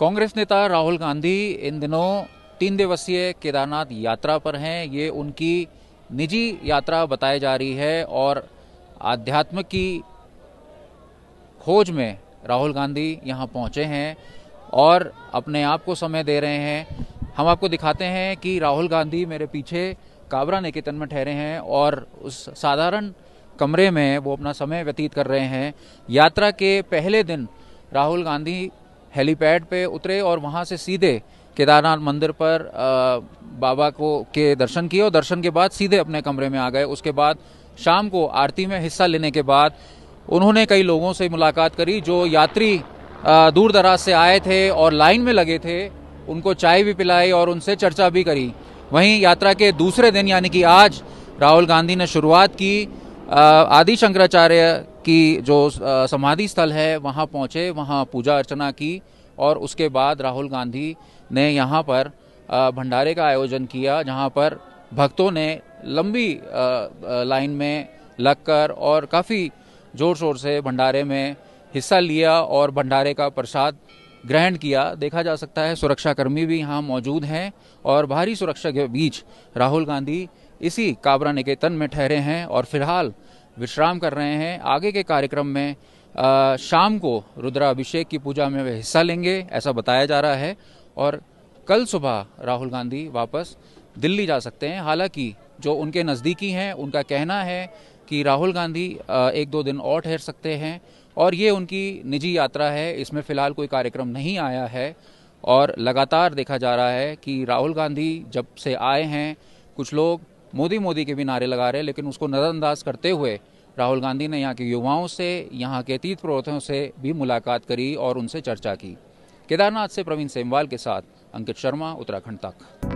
कांग्रेस नेता राहुल गांधी इन दिनों तीन दिवसीय केदारनाथ यात्रा पर हैं। ये उनकी निजी यात्रा बताई जा रही है और आध्यात्म की खोज में राहुल गांधी यहाँ पहुँचे हैं और अपने आप को समय दे रहे हैं। हम आपको दिखाते हैं कि राहुल गांधी मेरे पीछे काबरा निकेतन में ठहरे हैं और उस साधारण कमरे में वो अपना समय व्यतीत कर रहे हैं। यात्रा के पहले दिन राहुल गांधी हेलीपैड पे उतरे और वहाँ से सीधे केदारनाथ मंदिर पर बाबा को, के दर्शन किए और दर्शन के बाद सीधे अपने कमरे में आ गए। उसके बाद शाम को आरती में हिस्सा लेने के बाद उन्होंने कई लोगों से मुलाकात करी जो यात्री दूर दराज से आए थे और लाइन में लगे थे। उनको चाय भी पिलाई और उनसे चर्चा भी करी। वहीं यात्रा के दूसरे दिन यानी कि आज राहुल गांधी ने शुरुआत की आदि शंकराचार्य की जो समाधि स्थल है, वहाँ पहुँचे, वहाँ पूजा अर्चना की और उसके बाद राहुल गांधी ने यहाँ पर भंडारे का आयोजन किया, जहाँ पर भक्तों ने लंबी लाइन में लगकर और काफ़ी ज़ोर शोर से भंडारे में हिस्सा लिया और भंडारे का प्रसाद ग्रहण किया। देखा जा सकता है सुरक्षाकर्मी भी यहाँ मौजूद हैं और भारी सुरक्षा के बीच राहुल गांधी इसी काबरा निकेतन में ठहरे हैं और फ़िलहाल विश्राम कर रहे हैं। आगे के कार्यक्रम में आ, शाम को रुद्राभिषेक की पूजा में वे हिस्सा लेंगे ऐसा बताया जा रहा है। और कल सुबह राहुल गांधी वापस दिल्ली जा सकते हैं। हालाँकि जो उनके नज़दीकी हैं उनका कहना है कि राहुल गांधी एक दो दिन और ठहर सकते हैं। और ये उनकी निजी यात्रा है इसमें फ़िलहाल कोई कार्यक्रम नहीं आया है। और लगातार देखा जा रहा है कि राहुल गांधी जब से आए हैं कुछ लोग मोदी मोदी के भी नारे लगा रहे लेकिन उसको नज़रअंदाज करते हुए राहुल गांधी ने यहाँ के युवाओं से, यहाँ के अतीत प्रवर्तकों से भी मुलाकात करी और उनसे चर्चा की। केदारनाथ से प्रवीण सेमवाल के साथ अंकित शर्मा, उत्तराखंड तक।